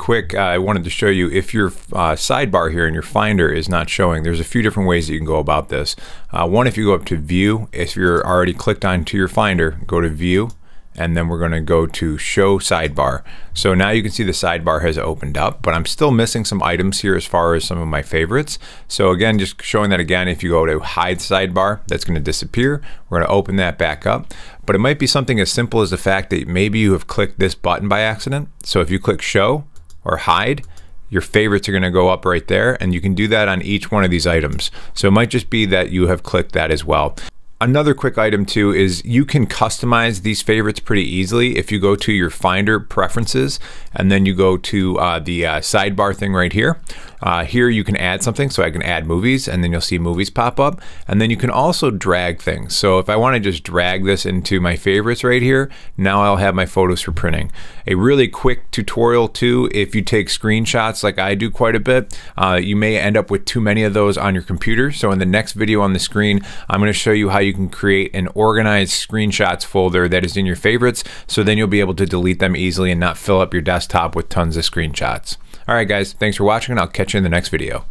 quick, uh, I wanted to show you if your uh, sidebar here in your Finder is not showing, there's a few different ways that you can go about this. Uh, one, if you go up to View, if you're already clicked onto your Finder, go to View, and then we're going to go to show sidebar. So now you can see the sidebar has opened up, but I'm still missing some items here as far as some of my favorites. So again, just showing that again, if you go to hide sidebar, that's going to disappear. We're going to open that back up, but it might be something as simple as the fact that maybe you have clicked this button by accident. So if you click show, or hide, your favorites are going to go up right there and you can do that on each one of these items. So it might just be that you have clicked that as well. Another quick item too is you can customize these favorites pretty easily if you go to your Finder preferences and then you go to uh, the uh, sidebar thing right here. Uh, here you can add something, so I can add movies and then you'll see movies pop up. And then you can also drag things. So if I want to just drag this into my favorites right here, now I'll have my photos for printing. A really quick tutorial too, if you take screenshots like I do quite a bit, uh, you may end up with too many of those on your computer. So in the next video on the screen, I'm going to show you how you you can create an organized screenshots folder that is in your favorites so then you'll be able to delete them easily and not fill up your desktop with tons of screenshots. All right, guys, thanks for watching and I'll catch you in the next video.